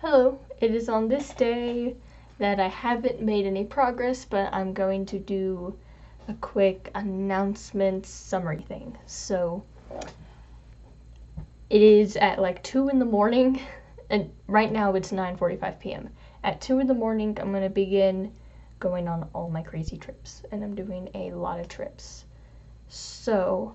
Hello, it is on this day that I haven't made any progress, but I'm going to do a quick announcement summary thing. So, it is at like 2 in the morning, and right now it's 9.45 p.m. At 2 in the morning, I'm going to begin going on all my crazy trips, and I'm doing a lot of trips. So,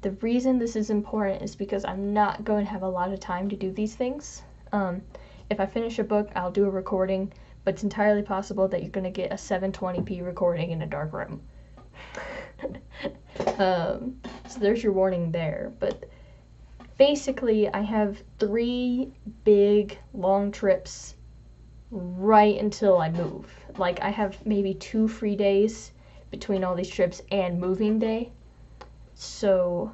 the reason this is important is because I'm not going to have a lot of time to do these things. Um, if I finish a book, I'll do a recording, but it's entirely possible that you're going to get a 720p recording in a dark room. um, so there's your warning there. But basically, I have three big long trips right until I move. Like, I have maybe two free days between all these trips and moving day. So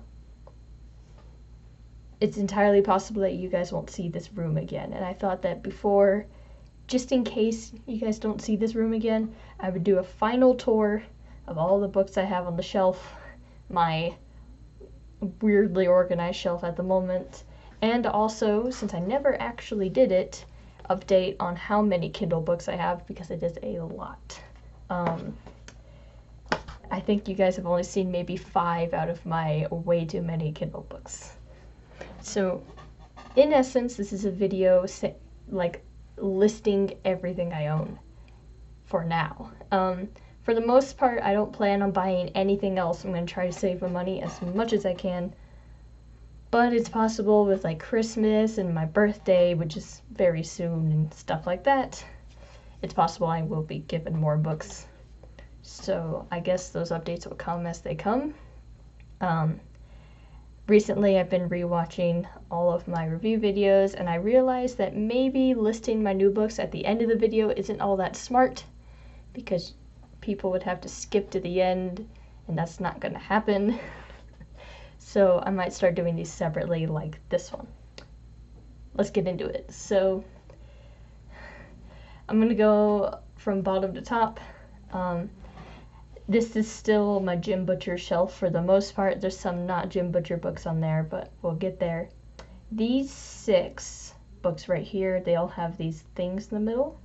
it's entirely possible that you guys won't see this room again. And I thought that before, just in case you guys don't see this room again, I would do a final tour of all the books I have on the shelf, my weirdly organized shelf at the moment, and also, since I never actually did it, update on how many Kindle books I have because it is a lot. Um, I think you guys have only seen maybe five out of my way too many Kindle books. So, in essence, this is a video like listing everything I own for now. Um, for the most part, I don't plan on buying anything else. I'm going to try to save my money as much as I can. But it's possible with like Christmas and my birthday, which is very soon, and stuff like that. It's possible I will be given more books. So I guess those updates will come as they come. Um, recently I've been rewatching all of my review videos and I realized that maybe listing my new books at the end of the video isn't all that smart because people would have to skip to the end and that's not going to happen. so I might start doing these separately like this one. Let's get into it. So I'm going to go from bottom to top. Um, this is still my Jim Butcher shelf for the most part. There's some not Jim Butcher books on there, but we'll get there. These six books right here, they all have these things in the middle.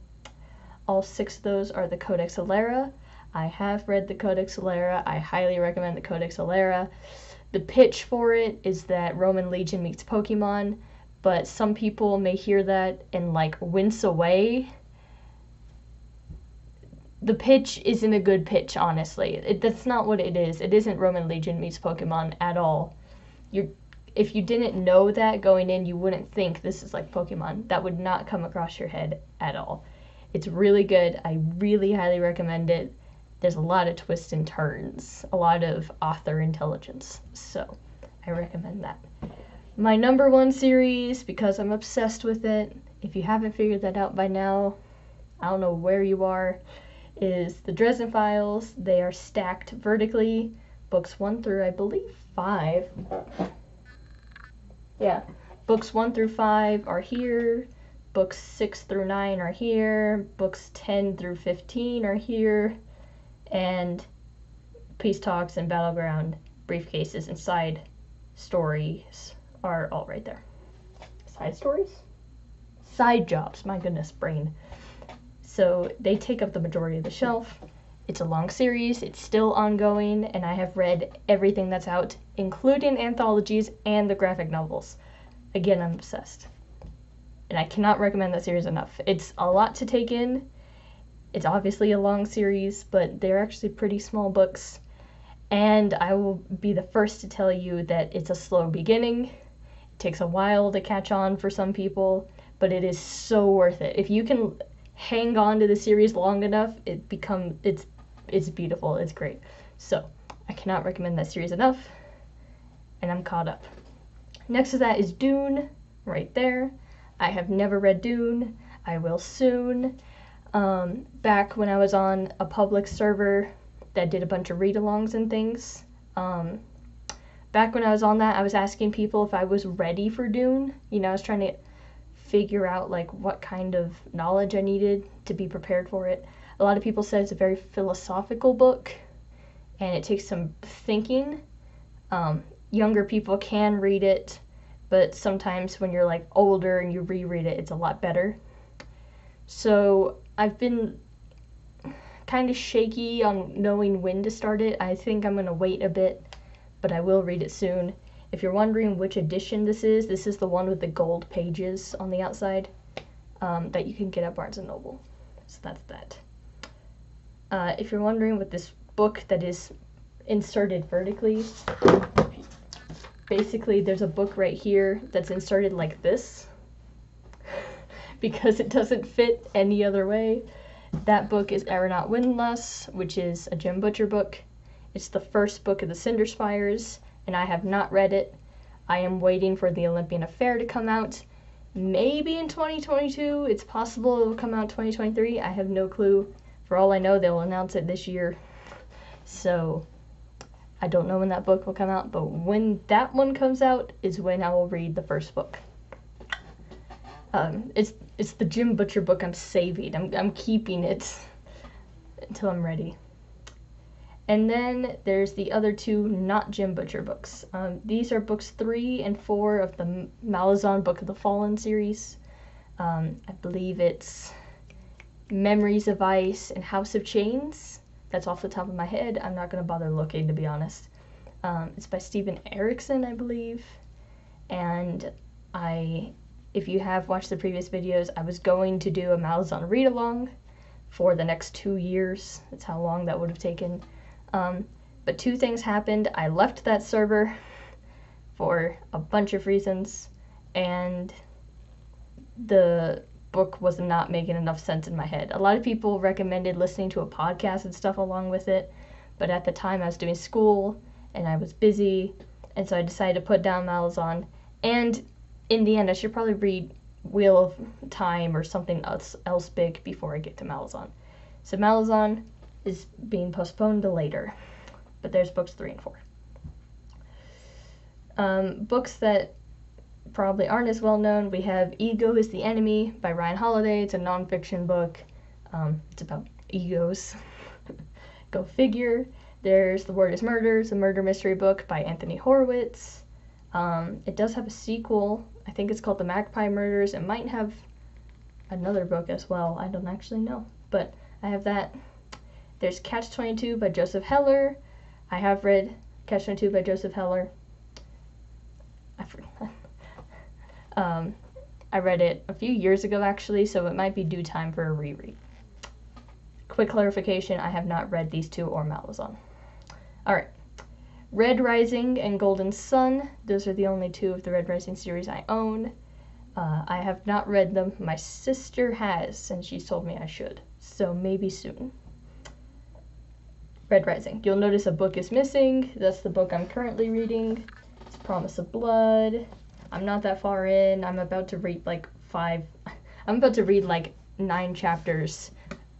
All six of those are the Codex Alera. I have read the Codex Alera. I highly recommend the Codex Alera. The pitch for it is that Roman Legion meets Pokemon, but some people may hear that and like wince away the pitch isn't a good pitch, honestly. It, that's not what it is. It isn't Roman Legion meets Pokemon at all. You're, if you didn't know that going in, you wouldn't think this is like Pokemon. That would not come across your head at all. It's really good. I really highly recommend it. There's a lot of twists and turns, a lot of author intelligence. So I recommend that. My number one series, because I'm obsessed with it, if you haven't figured that out by now, I don't know where you are is the Dresden Files. They are stacked vertically, books one through, I believe, five. Yeah, books one through five are here. Books six through nine are here. Books 10 through 15 are here. And Peace Talks and Battleground briefcases and side stories are all right there. Side stories? Side jobs, my goodness, brain. So they take up the majority of the shelf. It's a long series, it's still ongoing, and I have read everything that's out, including anthologies and the graphic novels. Again, I'm obsessed. And I cannot recommend that series enough. It's a lot to take in. It's obviously a long series, but they're actually pretty small books. And I will be the first to tell you that it's a slow beginning. It takes a while to catch on for some people, but it is so worth it. If you can hang on to the series long enough, it become it's it's beautiful. It's great. So I cannot recommend that series enough, and I'm caught up. Next to that is Dune, right there. I have never read Dune. I will soon. Um, back when I was on a public server that did a bunch of read-alongs and things. Um, back when I was on that, I was asking people if I was ready for Dune. You know, I was trying to figure out like what kind of knowledge I needed to be prepared for it. A lot of people said it's a very philosophical book and it takes some thinking. Um, younger people can read it, but sometimes when you're like older and you reread it, it's a lot better. So I've been kind of shaky on knowing when to start it. I think I'm going to wait a bit, but I will read it soon. If you're wondering which edition this is, this is the one with the gold pages on the outside um, that you can get at Barnes & Noble. So that's that. Uh, if you're wondering what this book that is inserted vertically, basically there's a book right here that's inserted like this because it doesn't fit any other way. That book is Aeronaut Windlass, which is a Jim Butcher book. It's the first book of the Cinder Spires, and I have not read it. I am waiting for the Olympian Affair to come out. Maybe in 2022. It's possible it will come out 2023. I have no clue. For all I know, they'll announce it this year. So I don't know when that book will come out, but when that one comes out is when I will read the first book. Um, it's it's the Jim Butcher book I'm saving. I'm I'm keeping it until I'm ready. And then there's the other two not Jim Butcher books. Um, these are books three and four of the Malazan Book of the Fallen series. Um, I believe it's Memories of Ice and House of Chains. That's off the top of my head. I'm not going to bother looking, to be honest. Um, it's by Steven Erikson, I believe. And I if you have watched the previous videos, I was going to do a Malazan read along for the next two years. That's how long that would have taken. Um, but two things happened. I left that server for a bunch of reasons, and the book was not making enough sense in my head. A lot of people recommended listening to a podcast and stuff along with it, but at the time I was doing school and I was busy, and so I decided to put down Malazan. And in the end, I should probably read Wheel of Time or something else, else big before I get to Malazan. So Malazan is being postponed to later, but there's books three and four. Um, books that probably aren't as well known. We have Ego is the Enemy by Ryan Holiday. It's a nonfiction book. Um, it's about egos. Go figure. There's The Word is Murder. It's a murder mystery book by Anthony Horowitz. Um, it does have a sequel. I think it's called The Magpie Murders. It might have another book as well. I don't actually know. But I have that. There's Catch 22 by Joseph Heller. I have read Catch 22 by Joseph Heller. I, um, I read it a few years ago actually, so it might be due time for a reread. Quick clarification I have not read these two or Malazan. Alright. Red Rising and Golden Son. Those are the only two of the Red Rising series I own. Uh, I have not read them. My sister has, and she's told me I should. So maybe soon. Red Rising. You'll notice a book is missing. That's the book I'm currently reading. It's Promise of Blood. I'm not that far in. I'm about to read like five. I'm about to read like nine chapters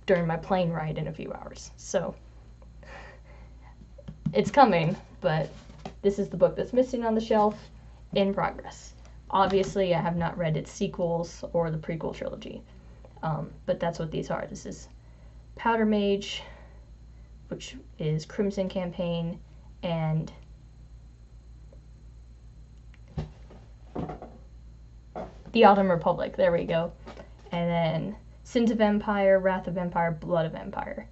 during my plane ride in a few hours. So it's coming, but this is the book that's missing on the shelf in progress. Obviously, I have not read its sequels or the prequel trilogy, um, but that's what these are. This is Powder Mage, which is Crimson Campaign, and The Autumn Republic. There we go. And then Sins of Empire, Wrath of Empire, Blood of Empire.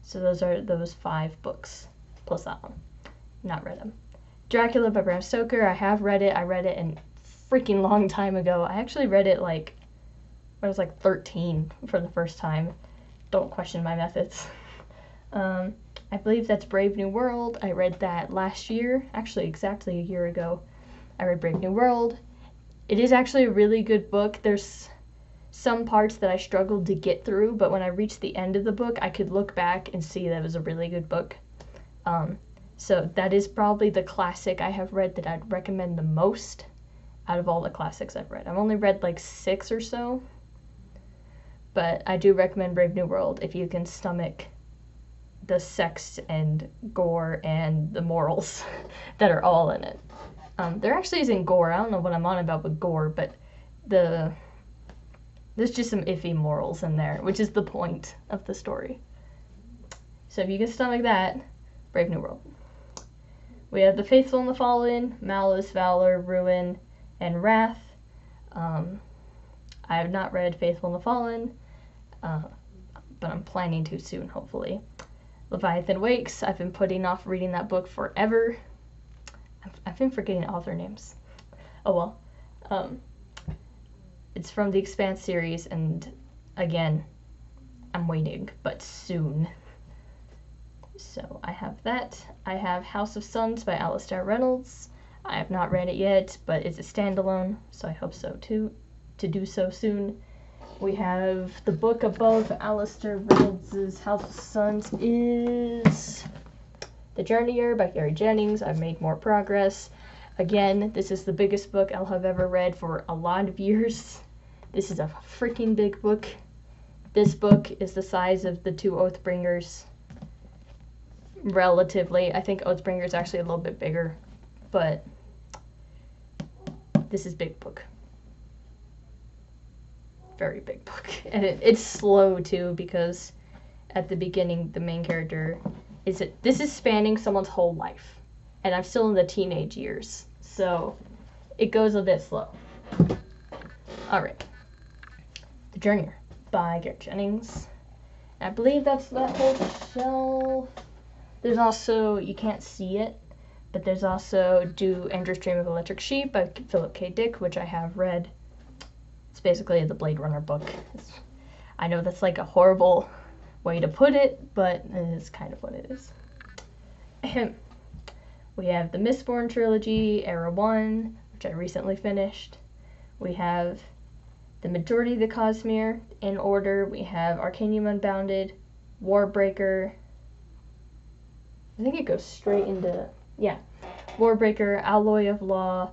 So those are those five books plus that one. Not read them. Dracula by Bram Stoker. I have read it. I read it a freaking long time ago. I actually read it like I was like 13 for the first time. Don't question my methods. um, I believe that's Brave New World. I read that last year, actually exactly a year ago. I read Brave New World. It is actually a really good book. There's some parts that I struggled to get through, but when I reached the end of the book, I could look back and see that it was a really good book. Um, so that is probably the classic I have read that I'd recommend the most out of all the classics I've read. I've only read like six or so, but I do recommend Brave New World if you can stomach the sex and gore and the morals that are all in it. Um, there actually isn't gore. I don't know what I'm on about with gore, but the there's just some iffy morals in there, which is the point of the story. So if you can stomach that, Brave New World. We have The Faithful and the Fallen, Malice, Valor, Ruin, and Wrath. Um, I have not read Faithful and the Fallen, uh, but I'm planning to soon, hopefully. Leviathan Wakes, I've been putting off reading that book forever. I've, I've been forgetting author names. Oh well. Um, it's from the Expanse series, and again, I'm waiting, but soon. So I have that. I have House of Suns by Alastair Reynolds. I have not read it yet, but it's a standalone, so I hope so too, to do so soon. We have the book above Alastair Reynolds' House of Suns is The Journeyer by Gary Jennings. I've made more progress. Again, this is the biggest book I'll have ever read for a lot of years. This is a freaking big book. This book is the size of the two Oathbringers. Relatively. I think Oathbringer is actually a little bit bigger, but this is big book very big book, and it, it's slow too because at the beginning the main character is it. This is spanning someone's whole life, and I'm still in the teenage years, so it goes a bit slow. All right, The Journeyer by Garrett Jennings. I believe that's that whole shelf. There's also you can't see it, but there's also Do Androids Dream of Electric Sheep by Philip K. Dick, which I have read it's basically the Blade Runner book. It's, I know that's like a horrible way to put it, but it is kind of what it is. we have the Mistborn trilogy, Era 1, which I recently finished. We have the majority of the Cosmere in order. We have Arcanum Unbounded, Warbreaker. I think it goes straight into, yeah, Warbreaker, Alloy of Law,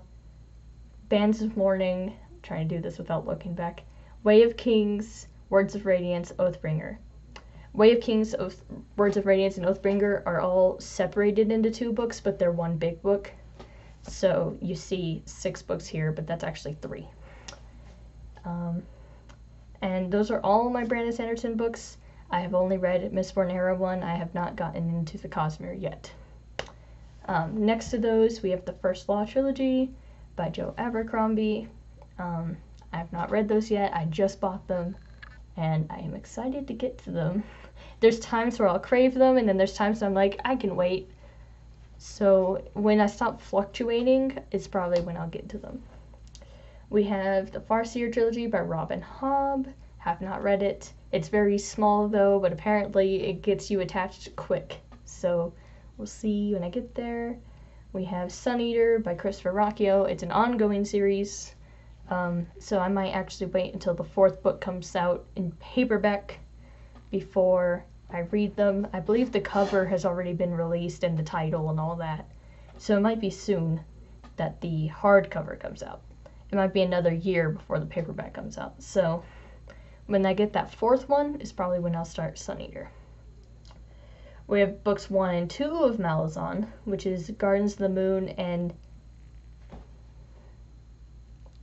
Bands of Mourning, trying to do this without looking back. Way of Kings, Words of Radiance, Oathbringer. Way of Kings, Oath, Words of Radiance, and Oathbringer are all separated into two books, but they're one big book. So you see six books here, but that's actually three. Um, and those are all my Brandon Sanderson books. I have only read Mistborn Era 1. I have not gotten into the Cosmere yet. Um, next to those, we have the First Law Trilogy by Joe Abercrombie. Um, I have not read those yet. I just bought them, and I am excited to get to them. There's times where I'll crave them, and then there's times I'm like, I can wait. So when I stop fluctuating, it's probably when I'll get to them. We have the Farseer trilogy by Robin Hobb. Have not read it. It's very small though, but apparently it gets you attached quick. So we'll see when I get there. We have Sun Eater by Christopher Ruocchio. It's an ongoing series. Um, so I might actually wait until the fourth book comes out in paperback before I read them. I believe the cover has already been released and the title and all that. So it might be soon that the hardcover comes out. It might be another year before the paperback comes out. So when I get that fourth one is probably when I'll start Sun Eater. We have books one and two of Malazan, which is Gardens of the Moon and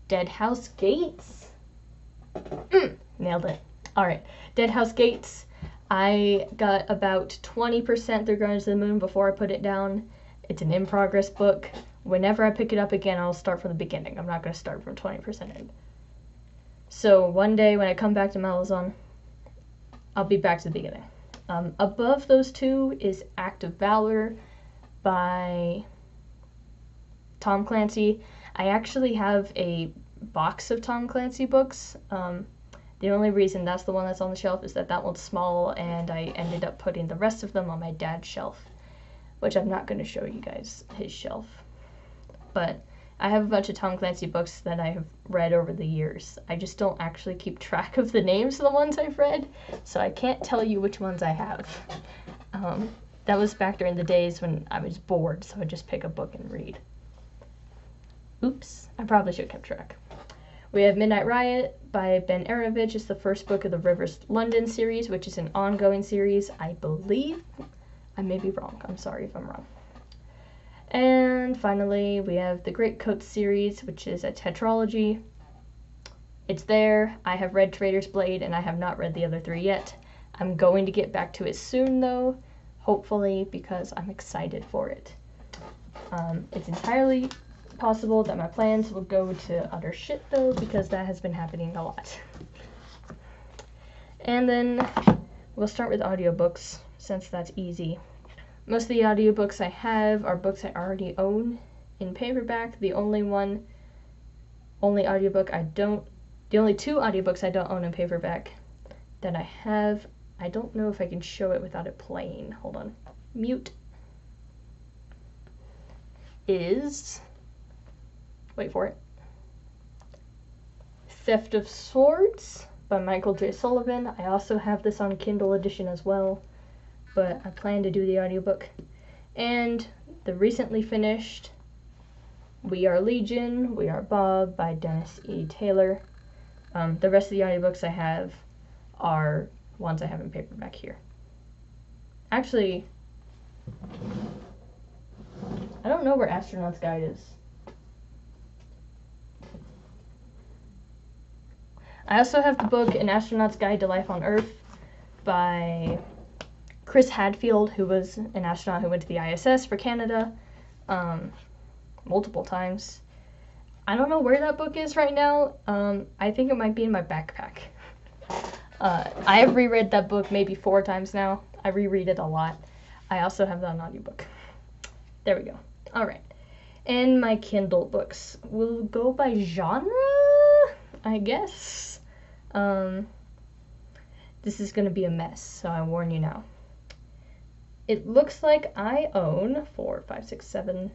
Deadhouse Gates. Mm, nailed it. All right, Deadhouse Gates. I got about 20% through Gardens of the Moon before I put it down. It's an in progress book. Whenever I pick it up again, I'll start from the beginning. I'm not going to start from 20% in. So one day when I come back to Malazan, I'll be back to the beginning. Um, above those two is Act of Valor by Tom Clancy. I actually have a box of Tom Clancy books. Um, the only reason that's the one that's on the shelf is that that one's small, and I ended up putting the rest of them on my dad's shelf, which I'm not going to show you guys his shelf. But I have a bunch of Tom Clancy books that I have read over the years. I just don't actually keep track of the names of the ones I've read, so I can't tell you which ones I have. Um, that was back during the days when I was bored, so I'd just pick a book and read. Oops, I probably should have kept track. We have Midnight Riot by Ben Aaronovitch. It's the first book of the Rivers London series, which is an ongoing series, I believe. I may be wrong. I'm sorry if I'm wrong. And finally, we have the Great Coat series, which is a tetralogy. It's there. I have read Traitor's Blade, and I have not read the other three yet. I'm going to get back to it soon, though, hopefully, because I'm excited for it. Um, it's entirely possible that my plans will go to utter shit though, because that has been happening a lot. And then we'll start with audiobooks, since that's easy. Most of the audiobooks I have are books I already own in paperback. The only one, only audiobook I don't, the only two audiobooks I don't own in paperback that I have, I don't know if I can show it without it playing. Hold on. Mute. Is, wait for it, Theft of Swords by Michael J. Sullivan. I also have this on Kindle edition as well, but I plan to do the audiobook. And the recently finished We Are Legion, We Are Bob by Dennis E. Taylor. Um, the rest of the audiobooks I have are ones I have in paperback here. Actually, I don't know where Astronaut's Guide is. I also have the book An Astronaut's Guide to Life on Earth by Chris Hadfield, who was an astronaut who went to the ISS for Canada um, multiple times. I don't know where that book is right now. Um, I think it might be in my backpack. Uh, I have reread that book maybe four times now. I reread it a lot. I also have that on audiobook. There we go. All right. And my Kindle books will go by genre, I guess. Um, this is going to be a mess, so I warn you now. It looks like I own four, five, six, seven.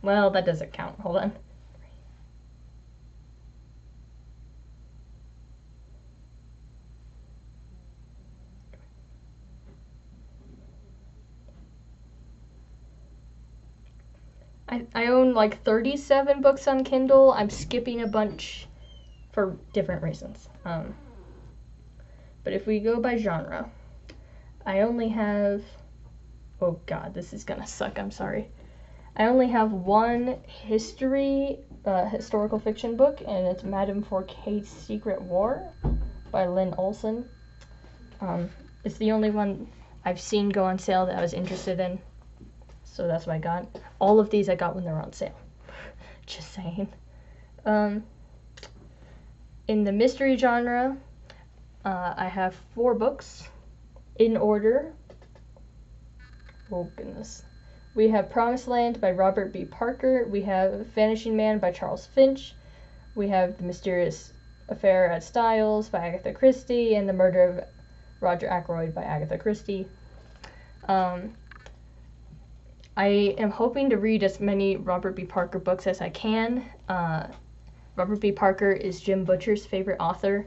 Well, that doesn't count. Hold on. I, I own like 37 books on Kindle. I'm skipping a bunch for different reasons. Um, but if we go by genre, I only have. Oh god, this is gonna suck. I'm sorry. I only have one history, uh, historical fiction book, and it's Madame Fourcade's Secret War by Lynne Olson. Um, it's the only one I've seen go on sale that I was interested in so that's what I got. All of these I got when they're on sale. Just saying. Um, in the mystery genre, uh, I have four books in order. Oh goodness. We have Promised Land by Robert B. Parker. We have Vanishing Man by Charles Finch. We have The Mysterious Affair at Styles by Agatha Christie and The Murder of Roger Ackroyd by Agatha Christie. Um, I am hoping to read as many Robert B. Parker books as I can. Uh, Robert B. Parker is Jim Butcher's favorite author,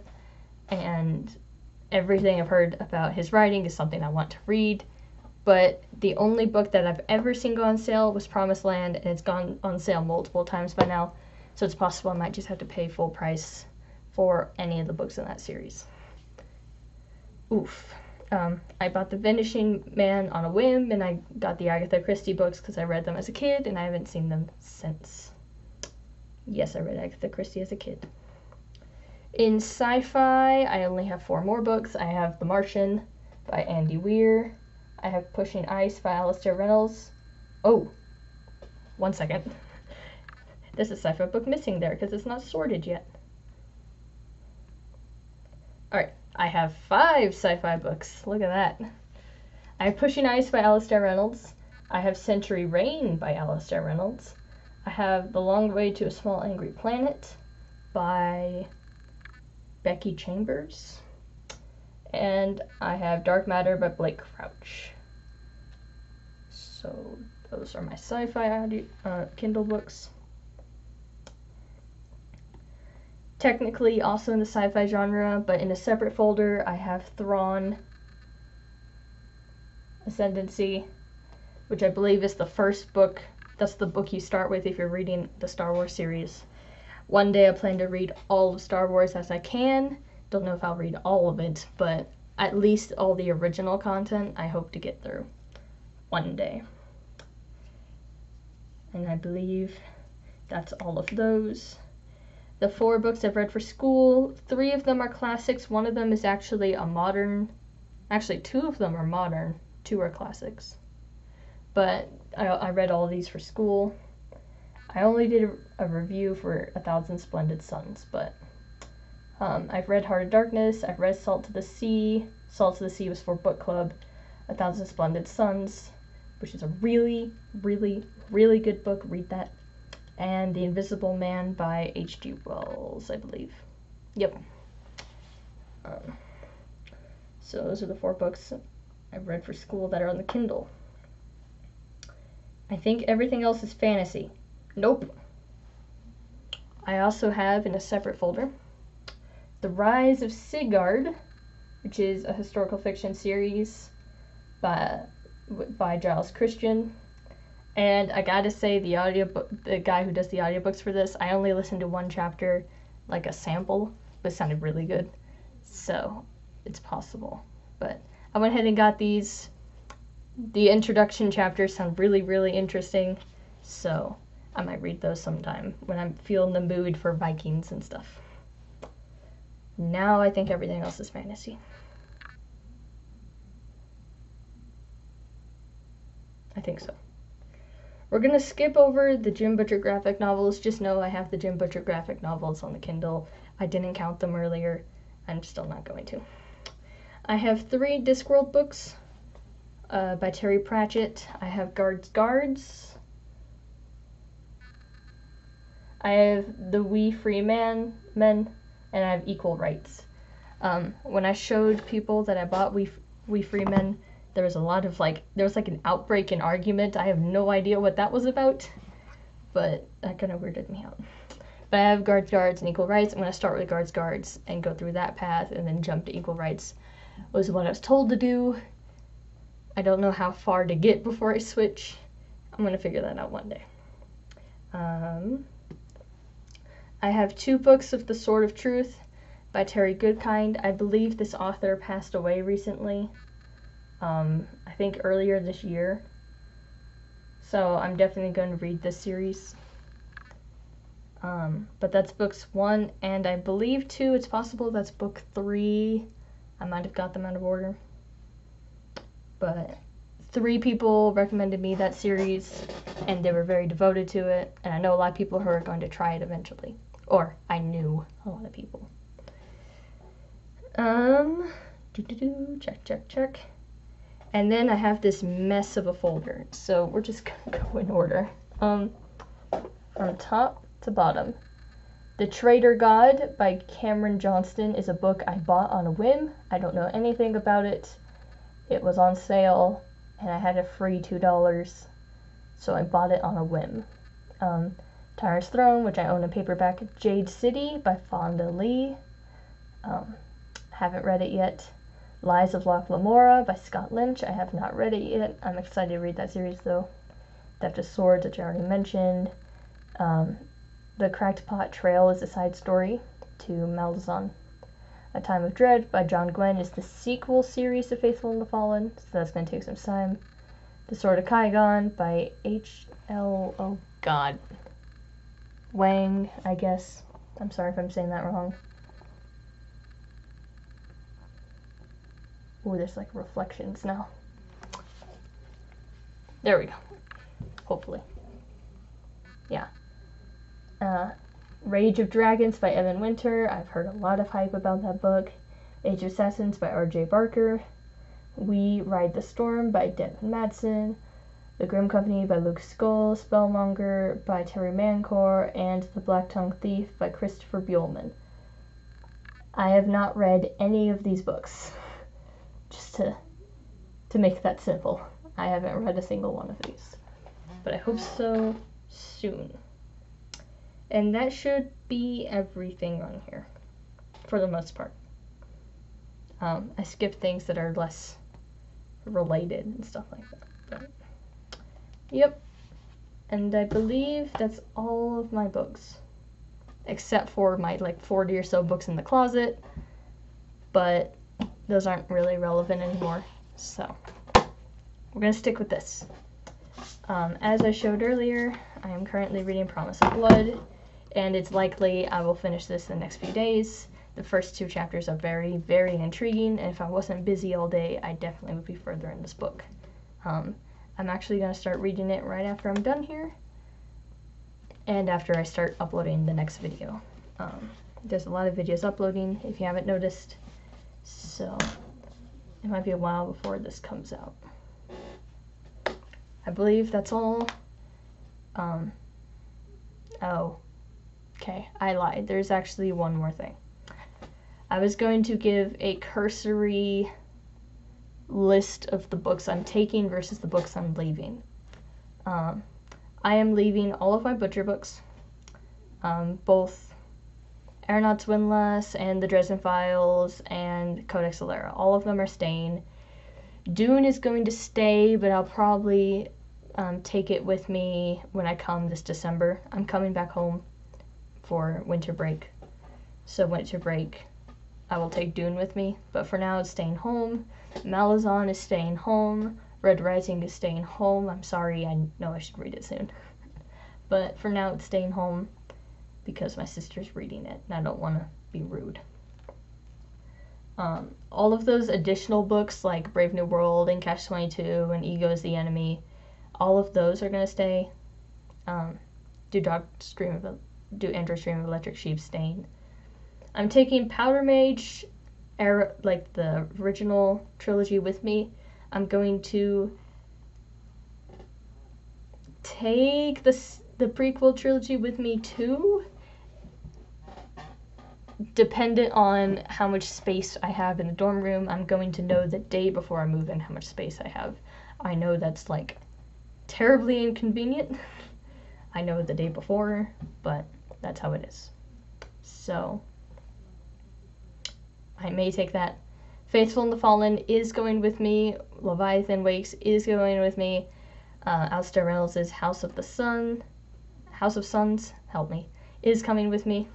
and everything I've heard about his writing is something I want to read. But the only book that I've ever seen go on sale was Promised Land, and it's gone on sale multiple times by now. So it's possible I might just have to pay full price for any of the books in that series. Oof. Um, I bought The Vanishing Man on a whim, and I got the Agatha Christie books because I read them as a kid, and I haven't seen them since. Yes, I read Agatha Christie as a kid. In sci fi, I only have four more books. I have The Martian by Andy Weir. I have Pushing Ice by Alastair Reynolds. Oh, one second. There's a sci fi book missing there because it's not sorted yet. Alright, I have five sci-fi books. Look at that. I have Pushing Ice by Alastair Reynolds. I have Century Rain by Alastair Reynolds. I have The Long Way to a Small Angry Planet by Becky Chambers. And I have Dark Matter by Blake Crouch. So those are my sci-fi uh, Kindle books. technically also in the sci-fi genre, but in a separate folder I have Thrawn Ascendancy, which I believe is the first book. That's the book you start with if you're reading the Star Wars series. One day I plan to read all of Star Wars as I can. Don't know if I'll read all of it, but at least all the original content I hope to get through one day. And I believe that's all of those. The four books I've read for school, three of them are classics. One of them is actually a modern. Actually, two of them are modern. Two are classics. But I, I read all these for school. I only did a, a review for A Thousand Splendid Suns, but um, I've read Heart of Darkness, I've read Salt to the Sea. Salt to the Sea was for book club. A Thousand Splendid Suns, which is a really, really, really good book. Read that. And The Invisible Man by H.G. Wells, I believe. Yep. Um, so those are the four books I've read for school that are on the Kindle. I think everything else is fantasy. Nope. I also have in a separate folder The Rise of Sigurd, which is a historical fiction series by by Giles Kristian. And I gotta say, the audio the guy who does the audiobooks for this, I only listened to one chapter, like a sample, but it sounded really good. So it's possible. But I went ahead and got these. The introduction chapters sound really, really interesting. So I might read those sometime when I'm feeling the mood for Vikings and stuff. Now I think everything else is fantasy. I think so. We're gonna skip over the Jim Butcher graphic novels. Just know I have the Jim Butcher graphic novels on the Kindle. I didn't count them earlier. I'm still not going to. I have three Discworld books uh, by Terry Pratchett. I have Guards Guards. I have The We Free Man Men, and I have Equal Rights. Um, when I showed people that I bought We We Free Men, there was a lot of like there was like an outbreak and argument. I have no idea what that was about, but that kind of weirded me out. But I have guards guards and equal rights. I'm gonna start with guards guards and go through that path and then jump to equal rights. Was what I was told to do. I don't know how far to get before I switch. I'm gonna figure that out one day. Um, I have two books of The Sword of Truth by Terry Goodkind. I believe this author passed away recently um, I think earlier this year. So I'm definitely going to read this series. Um, but that's books one, and I believe two. It's possible that's book three. I might have got them out of order. But three people recommended me that series, and they were very devoted to it. And I know a lot of people who are going to try it eventually. Or I knew a lot of people. Um, do do do, check, check, check. And then I have this mess of a folder. So we're just gonna go in order. Um, from top to bottom. The Traitor God by Cameron Johnston is a book I bought on a whim. I don't know anything about it. It was on sale and I had a free $2, so I bought it on a whim. Um, Throne, which I own in paperback, Jade City by Fonda Lee. Um, haven't read it yet. Lies of Locke Lamora by Scott Lynch. I have not read it yet. I'm excited to read that series though. Theft of Swords, which I already mentioned. Um, the Crack'd Pot Trail is a side story to Malazan. A Time of Dread by John Gwynne is the sequel series to Faithful and the Fallen, so that's going to take some time. The Sword of Kaigen by H.L. Oh God. Wang, I guess. I'm sorry if I'm saying that wrong. Oh, there's like reflections now. There we go. Hopefully. Yeah. Uh, Rage of Dragons by Evan Winter. I've heard a lot of hype about that book. Age of Assassins by R.J. Barker. We Ride the Storm by Devin Madson. The Grim Company by Luke Scull. Spellmonger by Terry Mancour. And The Black Tongue Thief by Christopher Buehlman. I have not read any of these books just to to make that simple. I haven't read a single one of these, but I hope so soon. And that should be everything on here, for the most part. Um, I skip things that are less related and stuff like that. But, yep. And I believe that's all of my books, except for my like 40 or so books in the closet. But those aren't really relevant anymore. So we're going to stick with this. Um, as I showed earlier, I am currently reading Promise of Blood, and it's likely I will finish this in the next few days. The first two chapters are very, very intriguing, and if I wasn't busy all day, I definitely would be further in this book. Um, I'm actually going to start reading it right after I'm done here. and after I start uploading the next video. Um, there's a lot of videos uploading if you haven't noticed, so it might be a while before this comes out. I believe that's all. Um, oh, okay, I lied. There's actually one more thing. I was going to give a cursory list of the books I'm taking versus the books I'm leaving. Um, I am leaving all of my Butcher books, um, both Aeronaut's Windlass and the Dresden Files and Codex Alera. All of them are staying. Dune is going to stay, but I'll probably um, take it with me when I come this December. I'm coming back home for winter break. So, winter break, I will take Dune with me, but for now it's staying home. Malazan is staying home. Red Rising is staying home. I'm sorry, I know I should read it soon. but for now it's staying home because my sister's reading it and I don't want to be rude. Um, all of those additional books like Brave New World and Catch 22 and Ego is the Enemy, all of those are going to stay. Um, do Dog Stream of do Stream of Electric Sheep stain. I'm taking Powder Mage, era, like the original trilogy with me. I'm going to take the the prequel trilogy with me too dependent on how much space I have in the dorm room, I'm going to know the day before I move in how much space I have. I know that's like terribly inconvenient. I know the day before, but that's how it is. So I may take that. Faithful and the Fallen is going with me. Leviathan Wakes is going with me. Uh, Alastair Reynolds' House of the Sun, House of Suns, help me, is coming with me.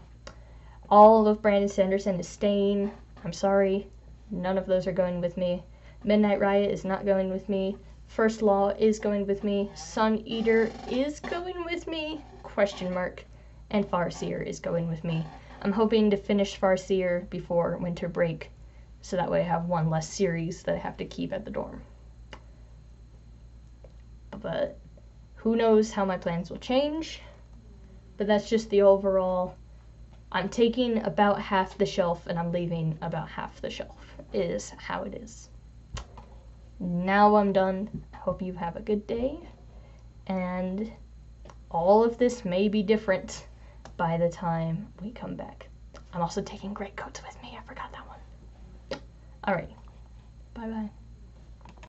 All of Brandon Sanderson is staying. I'm sorry. None of those are going with me. Midnight Riot is not going with me. First Law is going with me. Sun Eater is going with me. Question mark. And Farseer is going with me. I'm hoping to finish Farseer before winter break, so that way I have one less series that I have to keep at the dorm. But who knows how my plans will change. But that's just the overall I'm taking about half the shelf and I'm leaving about half the shelf, is how it is. Now I'm done. I hope you have a good day. And all of this may be different by the time we come back. I'm also taking great coats with me. I forgot that one. Alrighty. Bye bye.